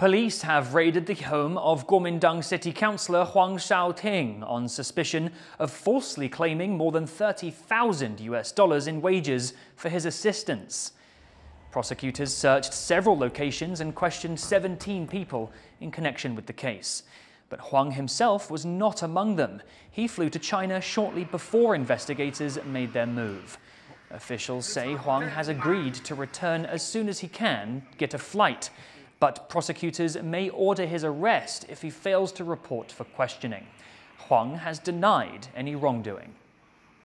Police have raided the home of Kuomintang City Councillor Huang Shao-ting on suspicion of falsely claiming more than 30,000 US dollars in wages for his assistants. Prosecutors searched several locations and questioned 17 people in connection with the case. But Huang himself was not among them. He flew to China shortly before investigators made their move. Officials say Huang has agreed to return as soon as he can get a flight but prosecutors may order his arrest if he fails to report for questioning. Huang has denied any wrongdoing.